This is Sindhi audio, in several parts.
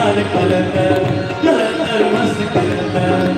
عليك بلدان جهل المسك بلدان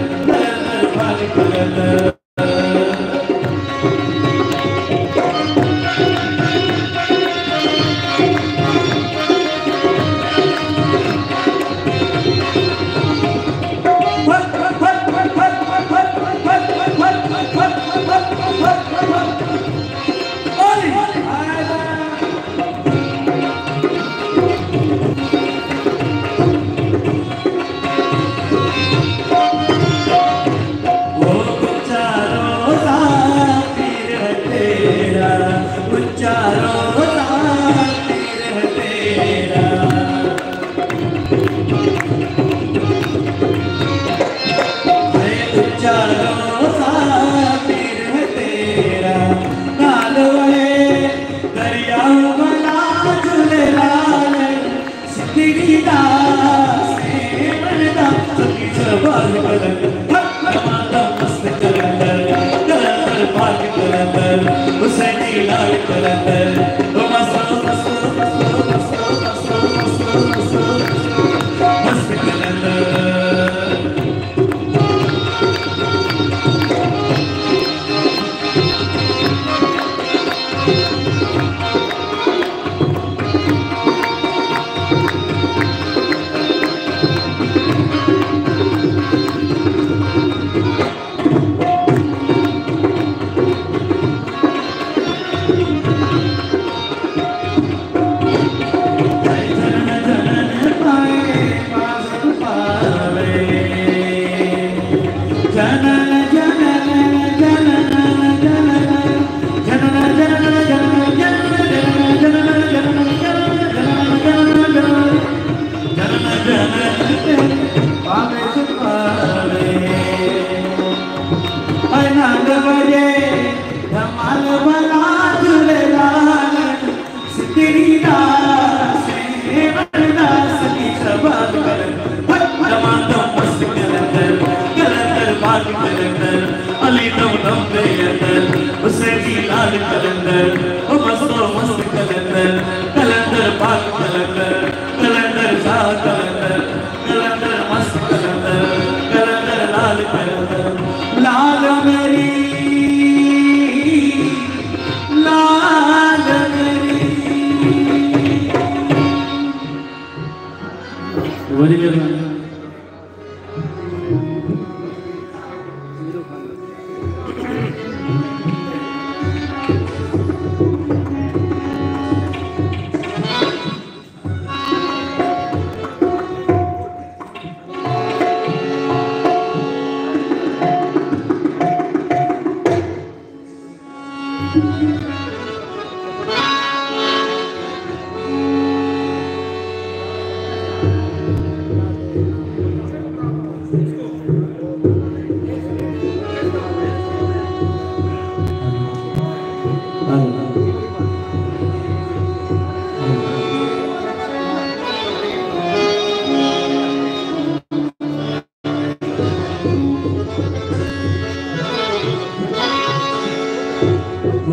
Amen.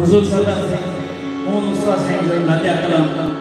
huzur saudara saya mohon ustaz yang dalam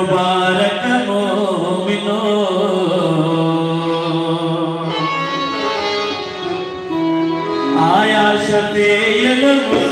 മുബാരക മോമിനോ ആയാശതേയലമോ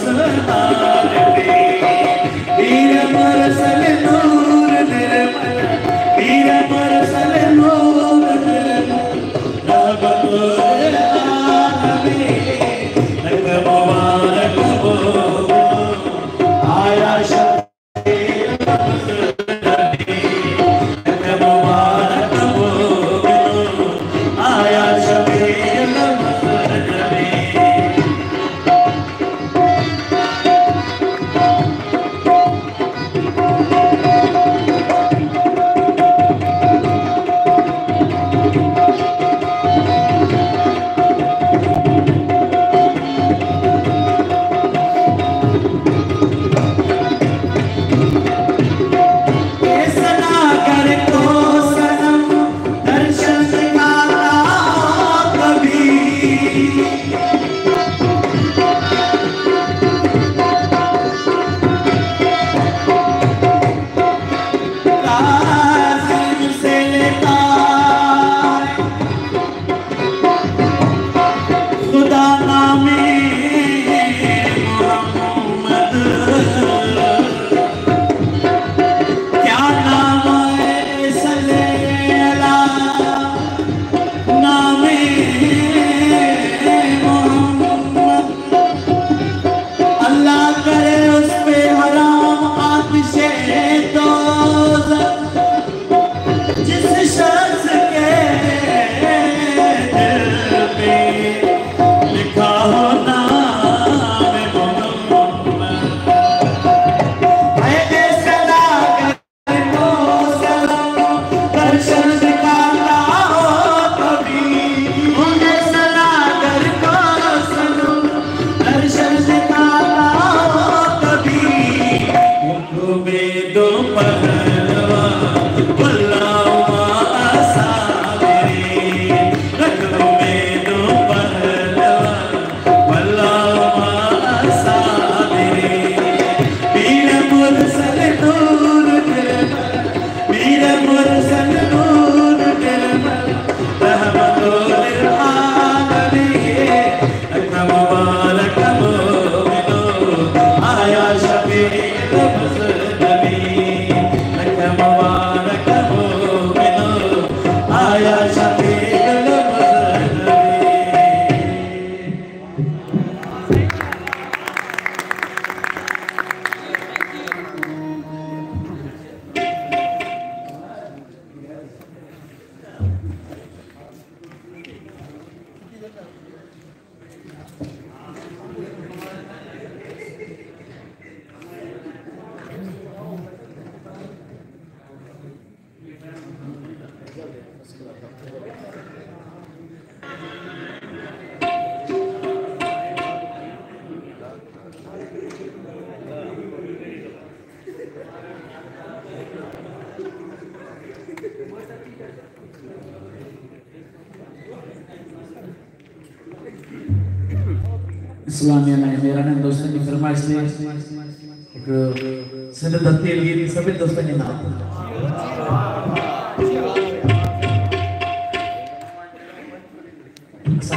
Shams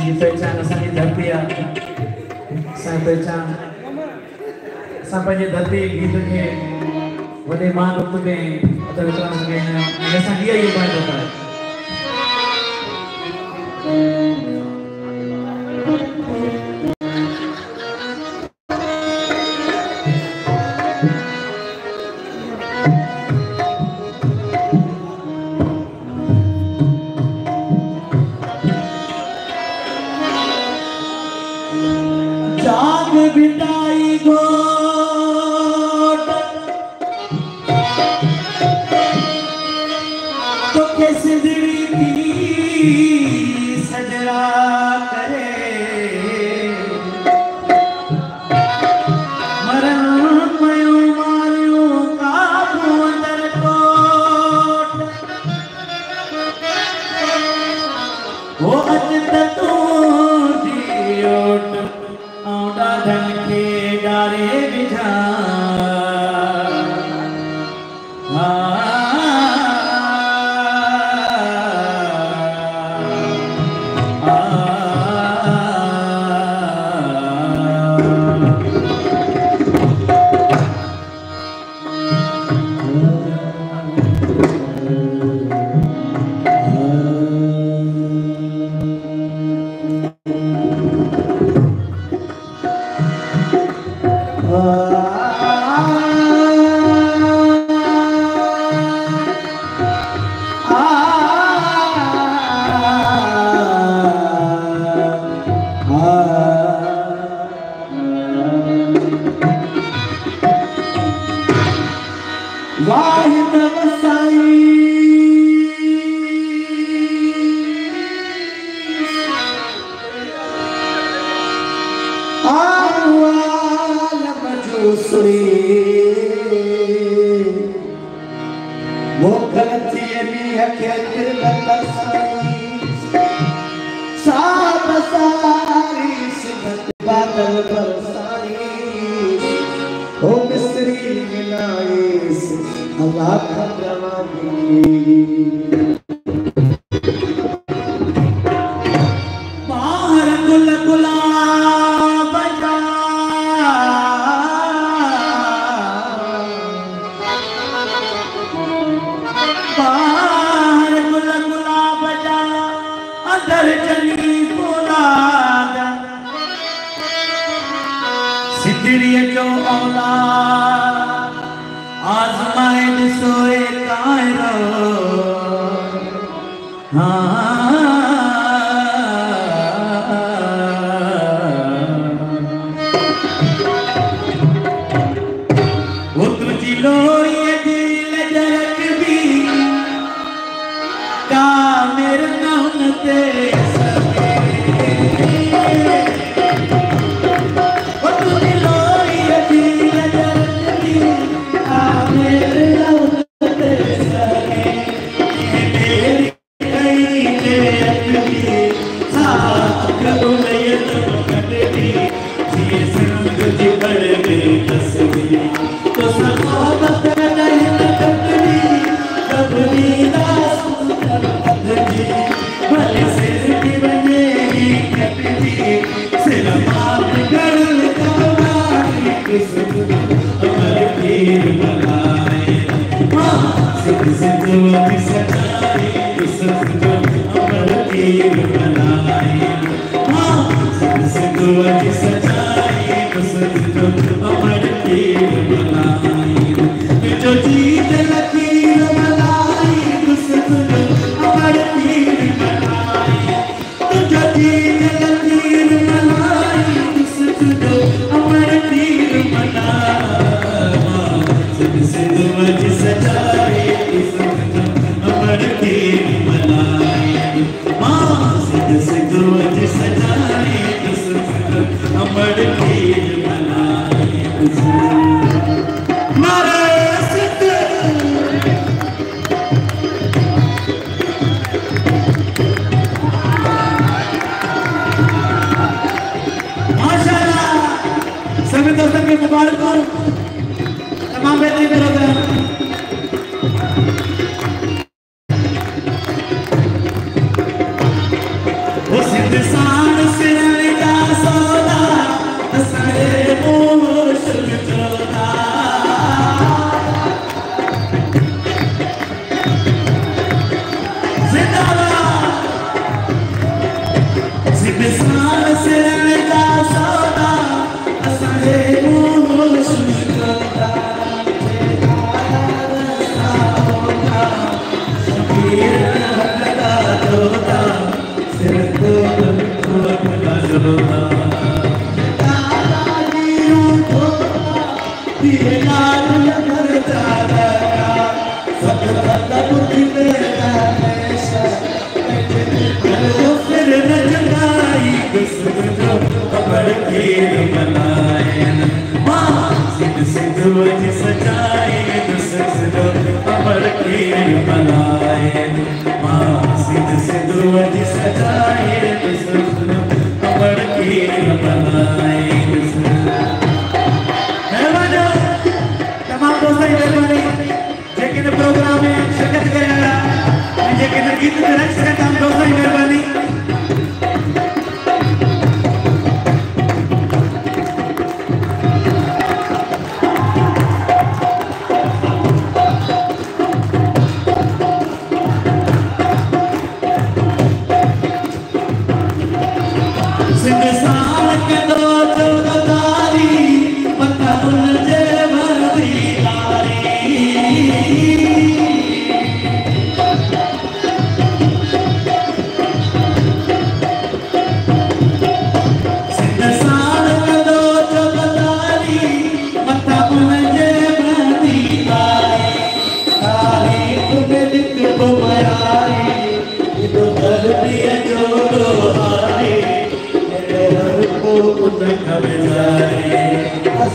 Sangitan ya, saya can sampai nyedati gitu nih Wani manuk tuh nih atau itu langsung kayaknya ada sandia yuk bantu kan 마지막 Canto meia Gracias, پر ڪير ملهائي مان سڌ سڌوءَ جي سجائي پر ڪير ملهائي تمام دوستن جي مهرباني جيڪي هن پروگرام ۾ شرڪت ڪرڻ منهنجي گيت ۾ رکي سگهن تمام دوستن جي مهرباني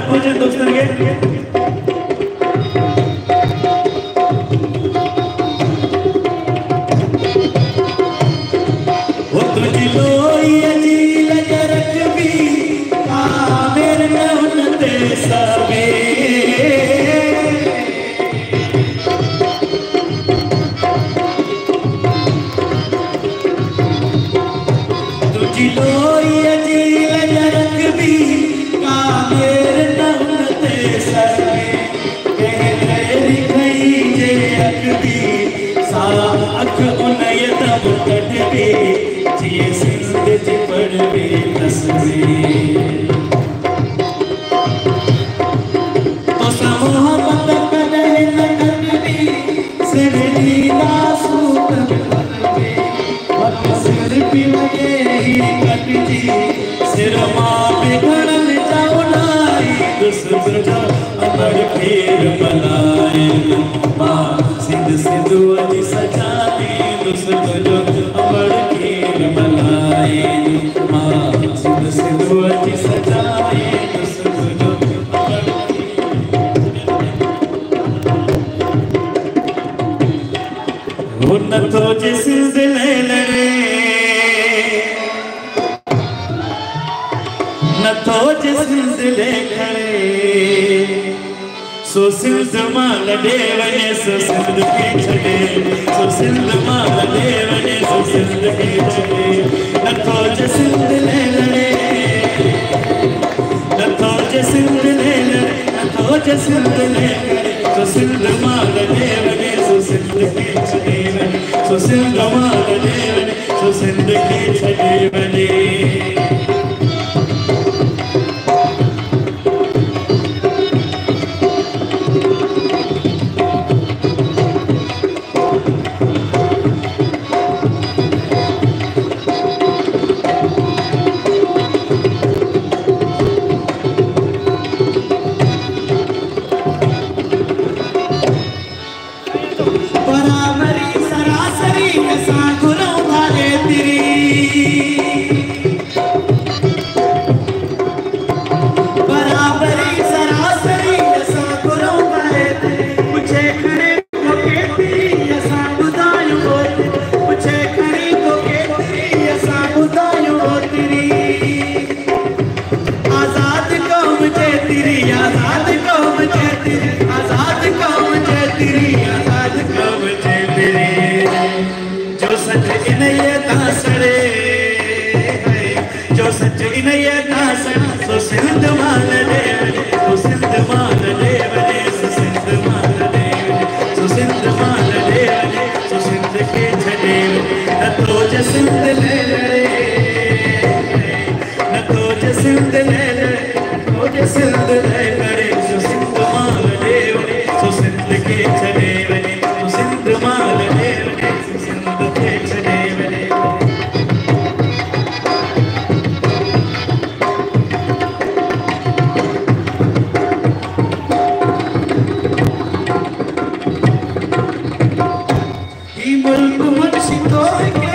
कुछ दुख ما صبح جو تي سچائي نتو جس ضلع لڙي So Sindh the mala deva, so Sindh the chale. so Sindh the mala deva, so send the kitchen. I thought you send the lele, I thought you send the lele, I thought you send the lele, so send the mala deva, so Sindh the chale. so Sindh the mala deva, so send the kitchen. बल मुझ सितोर के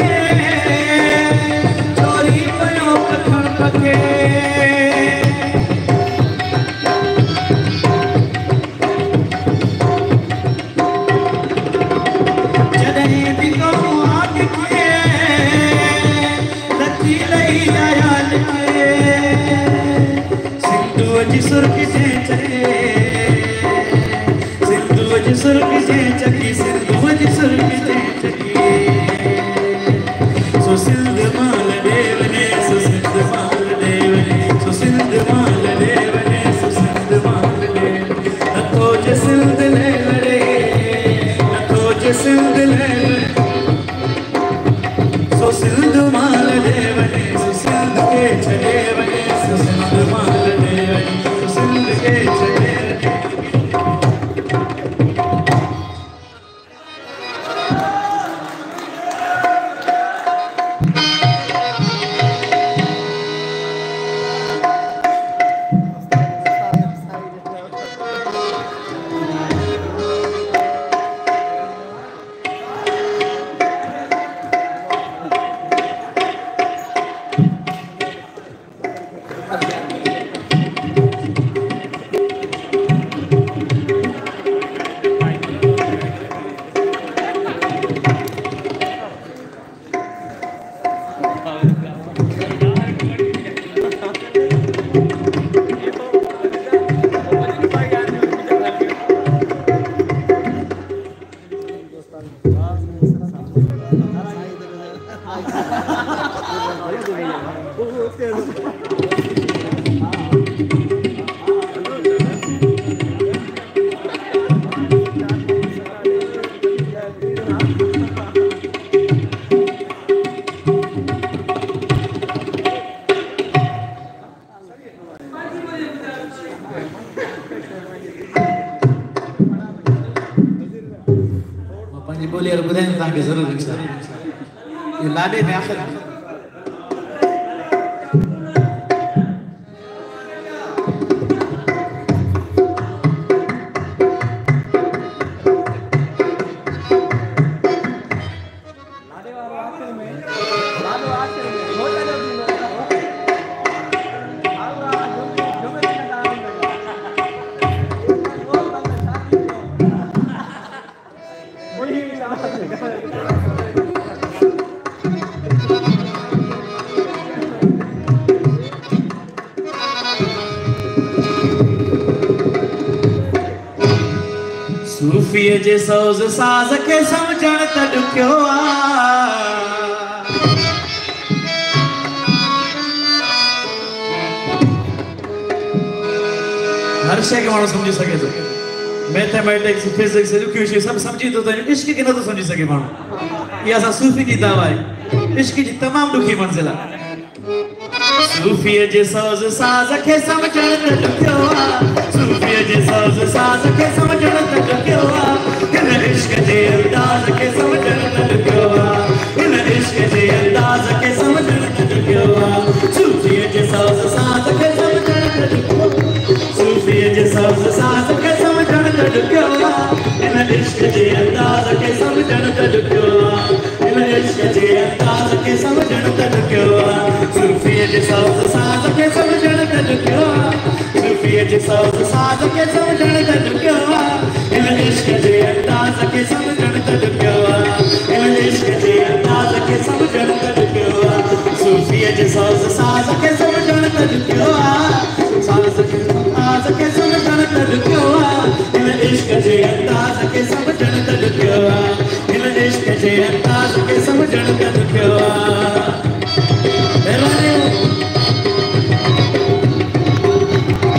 صوفيءَ جي سوز ساز کي سمجهڻ ته ڏکيو آهي هر شيءِ کي ماڻهو سمجهي سگهي ٿو. ميٿميٽڪس فزڪس شيون سڀ سمجهي ٿو ته عشق کي نٿو سمجهي سگهي ماڻهو. اها اسان صوفي جي دعويٰ آهي. عشق جي تمام ڏکي منزل آهي. جي سوز ساز کي سمجهڻ ته ڏکيو آهي صوفيءَ جي سوز ساز کي سمجهڻ ته ڏکيو آهي عشق جي انداز کي سمجهڻ ته ڏکيو آهي. هن عشق جي انداز کي سمجهڻ ته ڏکيو آهي. صوفيءَ جي سوز ساز کي سمجهڻ ته ڏکيو صوفيءَ جي سوز ساز کي سمجهڻ ته ڏکيو آهي. هن عشق جي انداز کي سمجهڻ ته ڏکيو آهي. هن عشق جي انداز کي سمجهڻ ته ڏکيو آهي. صوفيءَ جي سوز ساز کي سمجهڻ ته ڏکيو آهي. صوفيءَ جي سوز ساز کي سمجهڻ ته ڏکيو آهي کي انداز کي سمجهڻ ته ڏکيو آهي هن عشق جي انداز کي سمجهڻ ته ڏکيو آهي هن عشق جي انداز کي سمجهڻ ته ڏکيو آهي مهرباني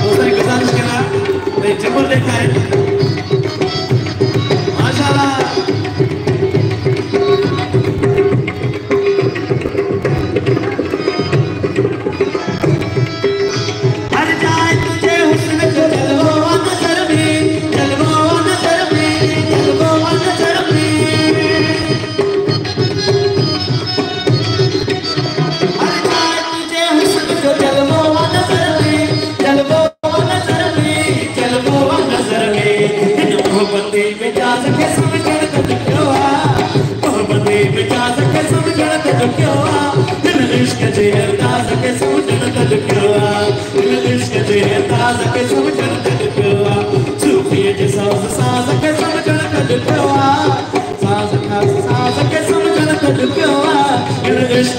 دوستون ڪه گذارش ڪرا ڀائي جبل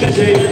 Thank you.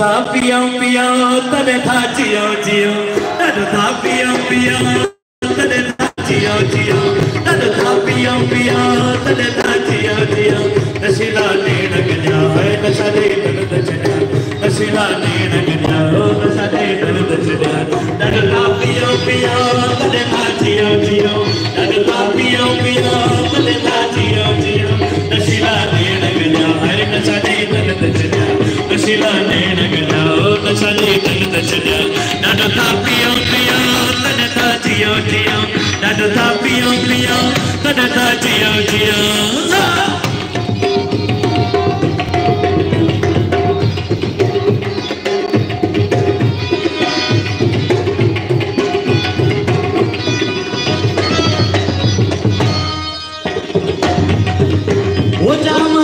था पियूं पियूं तॾहिं था जियो जियो। ॾाढो था पियूं पियूं جيو جيو ڏاڍو ٿا پيون پيون تڏهن ٿا جيو جيو وو جام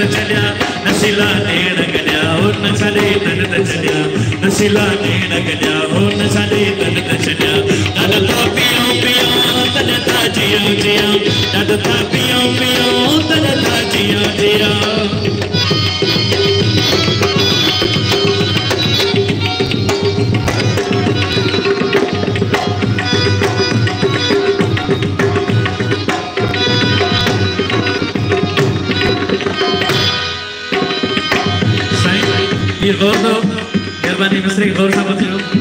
ته ڇڏيا نشيلا نيڻ گڏيا هو نه ڇڏي تن ته ڇڏيا نشيلا نيڻ گڏيا هو نه ڇڏي تن ته ڇڏيا ڏاڍو ٿا پيون پيون تن ٿا جيون جيون ڏاڍو ٿا پيون پيون تن ٿا جيون جيون gordo, hermano, nuestro gordo,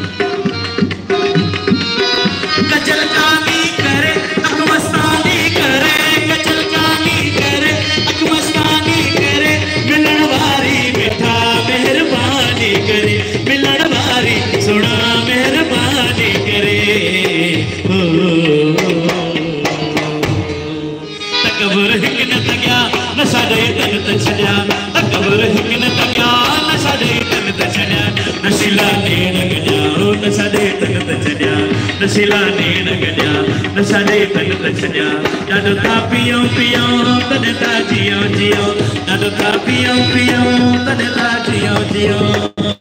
नशीला नेण गॾिया न साॾे तन त छॾिया ॾाढो था पियूं पियूं तॾहिं था जियूं जियूं ॾाढो था पियूं पियूं तॾहिं था जियूं जियूं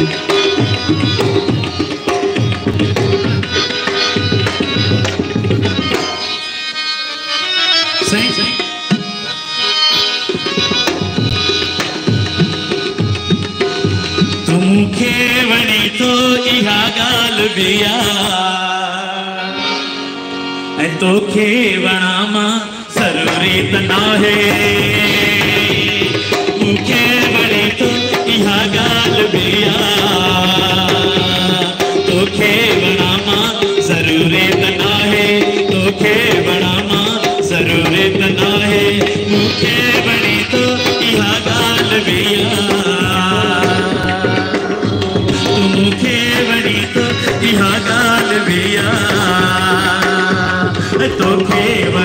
साईं दुखे वणामा सरूरी तनाहे Deus.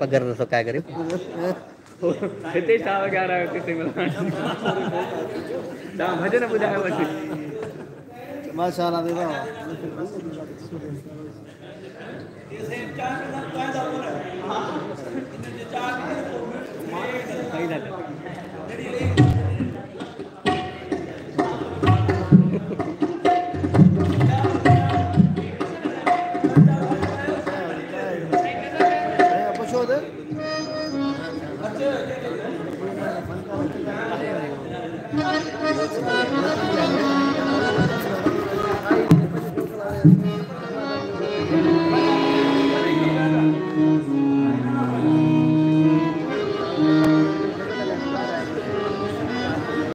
पगार नसो काय करेल हिते छा वग़ैरह किथे मिलण तव्हां भॼन ॿुधायो वठी देवा। सही था